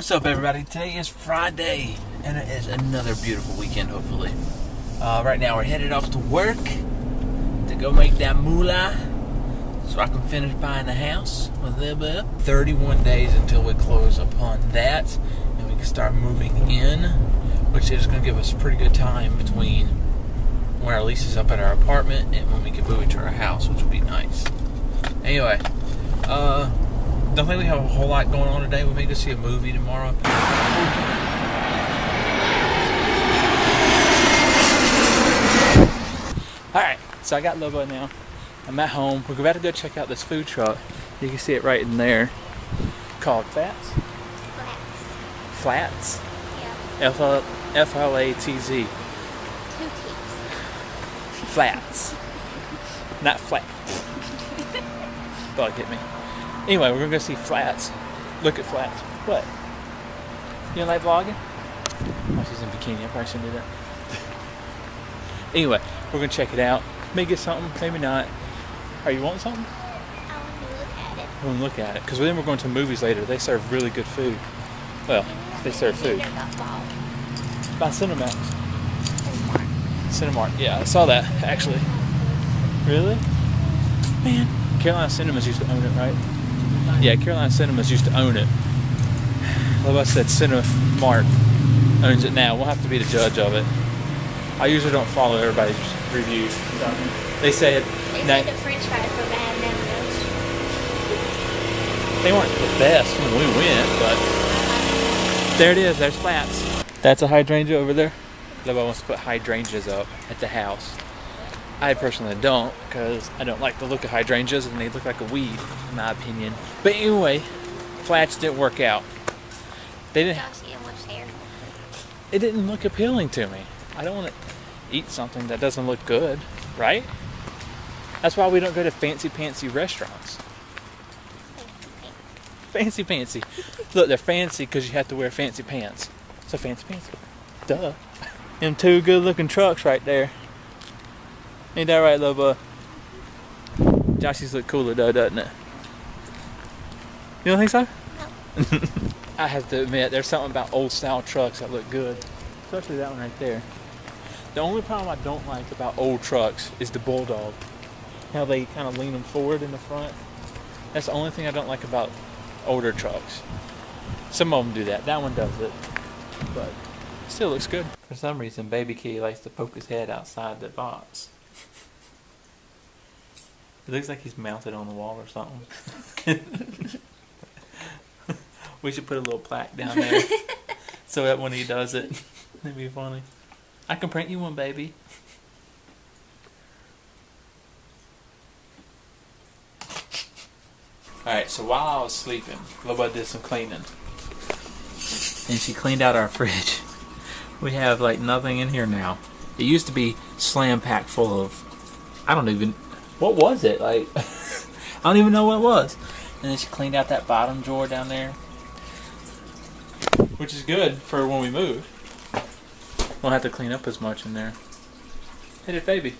What's up, everybody? Today is Friday, and it is another beautiful weekend, hopefully. Uh, right now, we're headed off to work to go make that moolah so I can finish buying the house with a little bit. 31 days until we close upon that, and we can start moving in, which is going to give us a pretty good time between when our lease is up at our apartment and when we can move into our house, which will be nice. Anyway, uh, don't think we have a whole lot going on today. We may go see a movie tomorrow. Alright, so I got Lobo now. I'm at home. We're about to go check out this food truck. You can see it right in there. Called Fats? Flats. Flats? Yeah. F L F L A T Z. Two T's. Flats. Not flat. Thought hit me. Anyway, we're gonna go see flats. Look at flats. What? You like vlogging? Oh, she's in bikini. I probably shouldn't do that. anyway, we're gonna check it out. Maybe get something, maybe not. Are you wanting something? I want to look at it. We're gonna look at it because then we're going to movies later. They serve really good food. Well, they serve food. Peter got bald. By Cinemax. And Cinemark. Yeah, I saw that actually. Really? Man, Carolina Cinemas used to own it, right? Yeah, Carolina Cinemas used to own it. Like I said, Cinema Cinemark owns it now. We'll have to be the judge of it. I usually don't follow everybody's reviews. They say it. They na- said the French fries were bad they weren't the best when we went, but there it is. There's flats. That's a hydrangea over there. Nobody wants to put hydrangeas up at the house. I personally don't because I don't like the look of hydrangeas and they look like a weed, in my opinion. But anyway, flats didn't work out. They didn't. Josh, much hair. It didn't look appealing to me. I don't want to eat something that doesn't look good, right? That's why we don't go to fancy pantsy restaurants. Fancy pantsy. Look, they're fancy because you have to wear fancy pants. So fancy fancy. Duh. Them two good looking trucks right there. Ain't that right, Lobo? Joshy's look cooler though, doesn't it? You don't think so? I have to admit, there's something about old style trucks that look good. Especially that one right there. The only problem I don't like about old trucks is the bulldog. How they kind of lean them forward in the front. That's the only thing I don't like about older trucks. Some of them do that. That one does it. But still looks good. For some reason, Baby Key likes to poke his head outside the box. It looks like he's mounted on the wall or something. we should put a little plaque down there so that when he does it, it'd be funny. I can print you one, baby. Alright, so while I was sleeping, Loba did some cleaning. And she cleaned out our fridge. We have like nothing in here now. It used to be slam packed full of I don't even what was it? Like I don't even know what it was. And then she cleaned out that bottom drawer down there. Which is good for when we move. Won't have to clean up as much in there. Hit it, baby.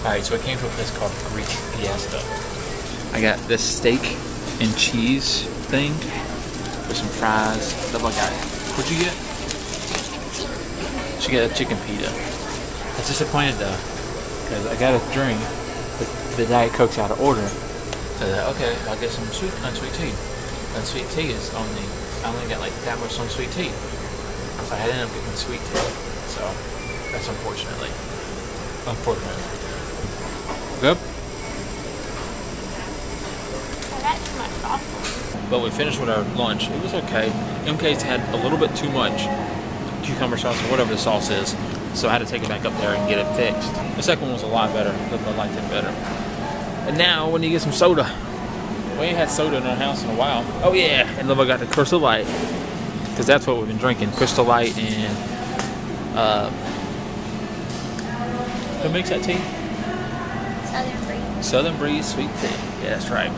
Alright, so I came to a place called Greek Fiesta. I got this steak and cheese thing with some fries. Stuff like that. What'd you get? She got a chicken pita. I was disappointed though, because I got a drink, but the Diet Coke's out of order. So I was like, okay, I'll get some sweet, uh, unsweet tea. Unsweet tea is only, I only got like that much unsweet tea. So I ended up getting sweet tea. So that's unfortunately. Unfortunately. Good. Oh, that's too much sauce. But we finished with our lunch. It was okay. MK's had a little bit too much cucumber sauce or whatever the sauce is, so I had to take it back up there and get it fixed. The second one was a lot better. I liked it better. And now, when you get some soda, we ain't had soda in our house in a while. Oh yeah, and then I got the Crystal Light, because that's what we've been drinking: Crystal Light and uh, who makes that tea? Southern Breeze. Southern Breeze Sweet Tea. Yeah, that's right.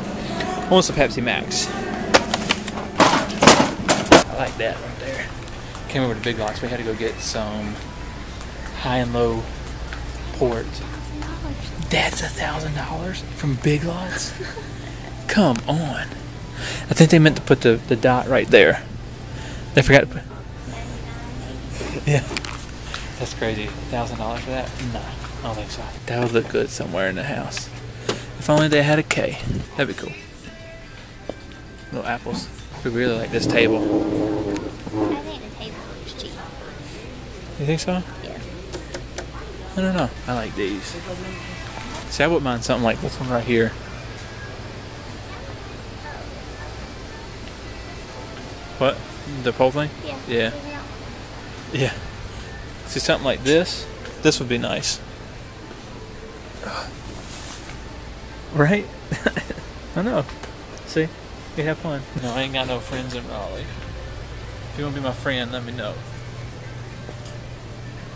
What's the Pepsi Max? I like that right there. Came over to Big Lots. We had to go get some high and low port. That's a thousand dollars from Big Lots. Come on. I think they meant to put the, the dot right there. They forgot to put. Yeah. That's crazy. Thousand dollars for that? No, I don't think so. That would look good somewhere in the house. If only they had a K. That'd be cool. Little apples. We really like this table. I think the table looks cheap. You think so? Yeah. I don't know. I like these. See, I wouldn't mind something like this one right here. What? The pole thing? Yeah. Yeah. Yeah. See, something like this. This would be nice. Right? I know. See? We have fun. No, I ain't got no friends in Raleigh. If you want to be my friend, let me know.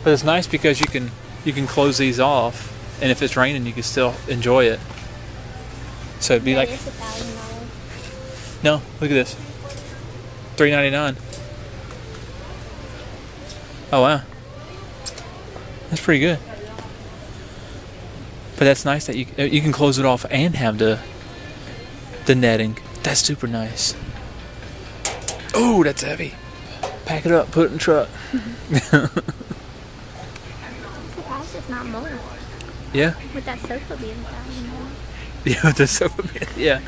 But it's nice because you can you can close these off, and if it's raining, you can still enjoy it. So it'd be like It's a thousand dollars. no, look at this. Three ninety nine. Oh wow. That's pretty good. But that's nice that you uh, you can close it off and have the the netting. That's super nice. Oh, that's heavy. Pack it up, put it in the truck. I'm surprised it's not more. Yeah. With that sofa being dollars. Yeah, with the sofa bed. Yeah,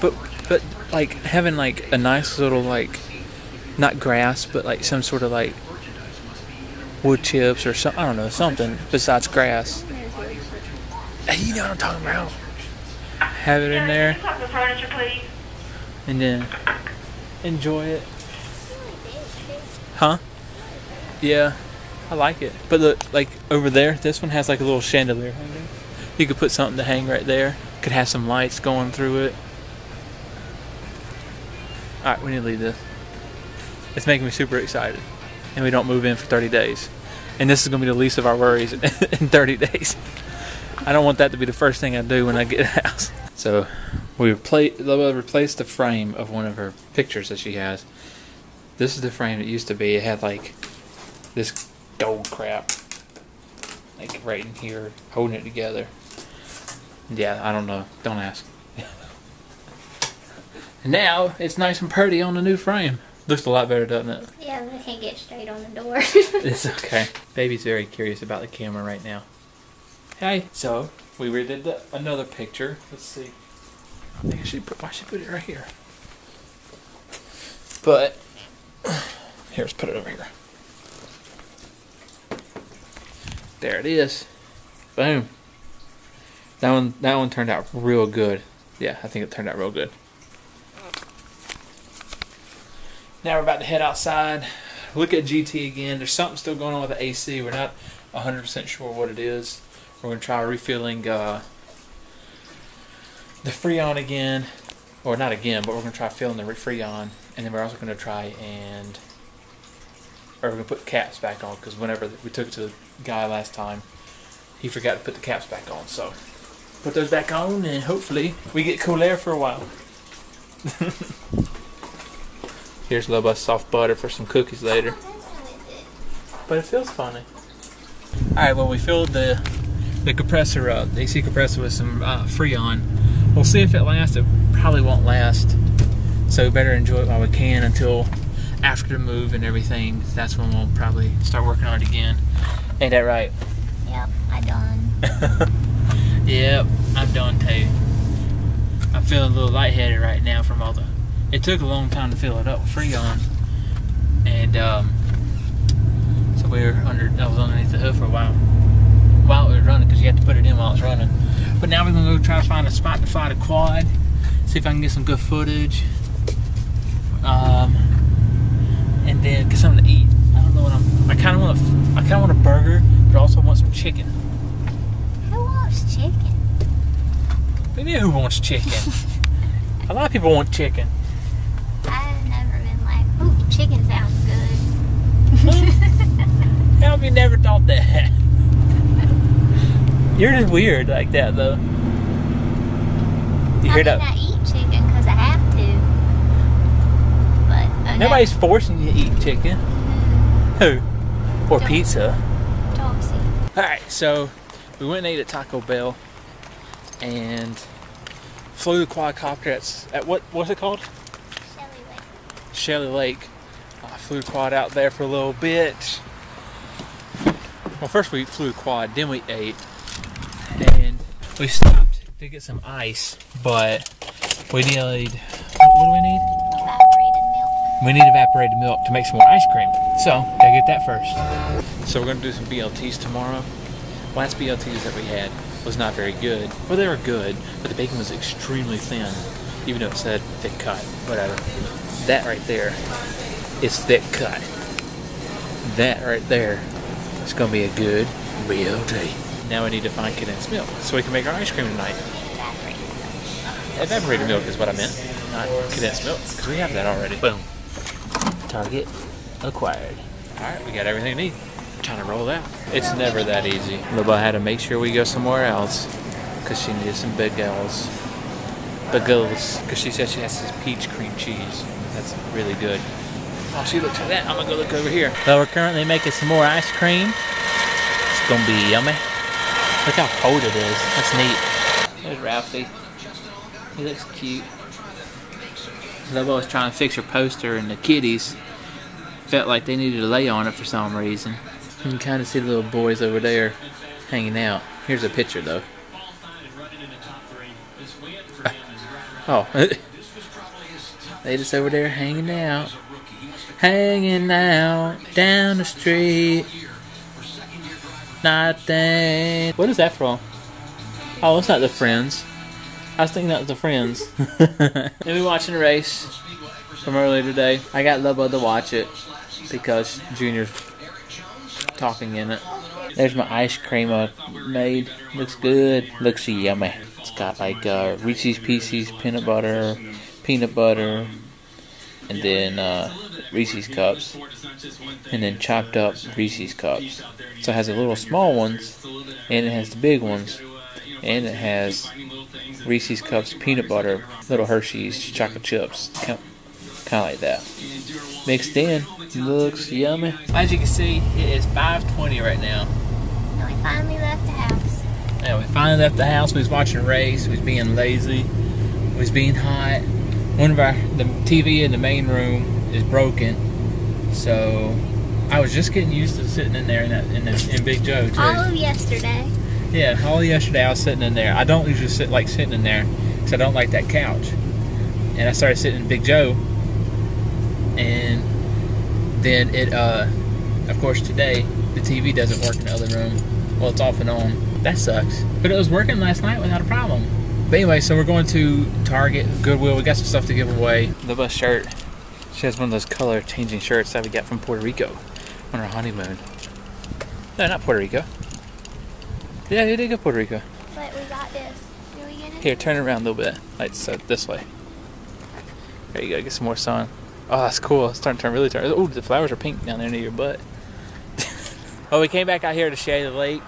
but but like having like a nice little like not grass, but like some sort of like wood chips or some I don't know something besides grass. Hey, you know what I'm talking about? Have it in there Pick up the furniture, please. and then enjoy it. Really big, too. Huh? Yeah, I like it. But look, like over there, this one has like a little chandelier hanging. You could put something to hang right there. Could have some lights going through it. Alright, we need to leave this. It's making me super excited. And we don't move in for 30 days. And this is going to be the least of our worries in 30 days. I don't want that to be the first thing I do when I get a house. So, we repla- replaced the frame of one of her pictures that she has. This is the frame it used to be. It had like this gold crap, like right in here, holding it together. Yeah, I don't know. Don't ask. and now it's nice and pretty on the new frame. Looks a lot better, doesn't it? Yeah, but I can't get straight on the door. It's okay. Baby's very curious about the camera right now. Hey. So we redid the, another picture. Let's see. I think I should put. Why should put it right here? But here, let's put it over here. There it is. Boom. That one. That one turned out real good. Yeah, I think it turned out real good. Now we're about to head outside look at GT again. There's something still going on with the AC. We're not 100% sure what it is. We're going to try refilling uh, the Freon again. Or not again, but we're going to try filling the Freon. And then we're also going to try and. Or we're to put caps back on because whenever we took it to the guy last time, he forgot to put the caps back on. So put those back on and hopefully we get cool air for a while. Here's a little bit of soft butter for some cookies later. But it feels funny. Alright, well we filled the the compressor up, the AC compressor with some uh, Freon. We'll see if it lasts. It probably won't last. So better enjoy it while we can until after the move and everything. That's when we'll probably start working on it again. Ain't that right? yep, I done. Yep, I'm done too. I'm feeling a little lightheaded right now from all the. It took a long time to fill it up with Freon, and um, so we were under. I was underneath the hood for a while while it was running because you have to put it in while it's running. But now we're gonna go try to find a spot to fly the quad, see if I can get some good footage, um, and then get something to eat. I don't know what I'm. I kind of want a. I kind of want a burger, but also want some chicken. Who wants chicken? We knew who wants chicken. a lot of people want chicken. I've never been like, ooh, chicken sounds good. How have you never thought that? You're just weird like that, though. You I hear mean, I that? eat chicken because I have Nobody's forcing you to eat chicken. Who? Or pizza. Alright, so we went and ate at Taco Bell and flew the quadcopter at, at what what's it called? Shelly Lake. Shelly Lake. Uh, Flew quad out there for a little bit. Well, first we flew quad, then we ate, and we stopped to get some ice, but we need. What, what do we need? We need evaporated milk to make some more ice cream. So, gotta get that first. So we're gonna do some BLTs tomorrow. Last BLTs that we had was not very good. Well, they were good, but the bacon was extremely thin, even though it said thick cut. Whatever. That right there is thick cut. That right there is gonna be a good BLT. Now we need to find condensed milk so we can make our ice cream tonight. Evaporated milk. Evaporated milk is what I meant, not condensed milk, because we have that already. Boom. Target acquired. Alright, we got everything we need. Trying to roll out. It's never that easy. Luba had to make sure we go somewhere else, because she needed some bagels. Bagels, because she said she has this peach cream cheese. That's really good. Oh, she looks at that. I'm gonna go look over here. Well, we're currently making some more ice cream. It's gonna be yummy. Look how cold it is. That's neat. There's Ralphie. He looks cute. Lobo was trying to fix her poster, and the kitties felt like they needed to lay on it for some reason. You can kind of see the little boys over there hanging out. Here's a picture, though. Oh, they just over there hanging out, hanging out down the street. Nothing. What is that from? Oh, it's not the Friends. I was thinking that was the Friends. and we watching a race from earlier today. I got Lobo to watch it because Junior's talking in it. There's my ice cream I made. Looks good. Looks yummy. It's got like uh, Reese's Pieces, peanut butter, peanut butter, and then uh, Reese's cups, and then chopped up Reese's cups. So it has the little small ones, and it has the big ones, and it has Reese's cups, peanut butter, little Hershey's chocolate chips, kind of like that. Mixed in, looks yummy. As you can see, it is 5:20 right now. And we finally left the house. Yeah, we finally left the house. We was watching a race. We was being lazy. We was being hot. One of our the TV in the main room is broken, so I was just getting used to sitting in there in that in, the, in Big Joe too. All of yesterday. Yeah, all of yesterday I was sitting in there. I don't usually sit like sitting in there because I don't like that couch. And I started sitting in Big Joe, and then it, uh, of course, today the TV doesn't work in the other room. Well, it's off and on. That sucks. But it was working last night without a problem. But anyway, so we're going to Target, Goodwill. We got some stuff to give away. The bus shirt. She has one of those color changing shirts that we got from Puerto Rico on our honeymoon. No, not Puerto Rico. Yeah, we did go Puerto Rico. But we got this. Do we get? Here, turn around a little bit. Like so, this way. There you go. Get some more sun. Oh, that's cool. It's starting to turn really turn. Oh, the flowers are pink down there near your butt. well, we came back out here to Shelly Lake.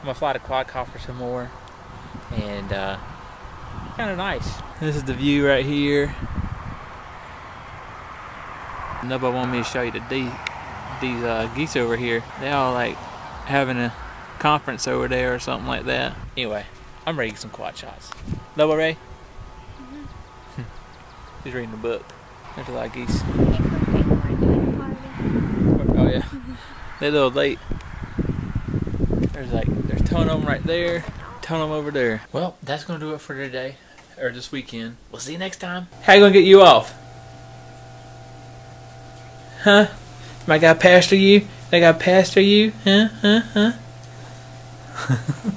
I'm gonna fly to quadcopter some more, and uh, kind of nice. This is the view right here. Nobody wanted me to show you the de- these uh, geese over here. They all like having a conference over there or something like that. Anyway, I'm ready to get some quad shots. Double Ray? He's reading the book. There's a lot of geese. They come pick one to the party. Oh yeah, they're a little late. There's like there's a ton of them right there, ton of them over there. Well, that's gonna do it for today or this weekend. We'll see you next time. How you gonna get you off? Huh? Am I gotta pastor you? I gotta pastor you? Huh? Huh? Huh?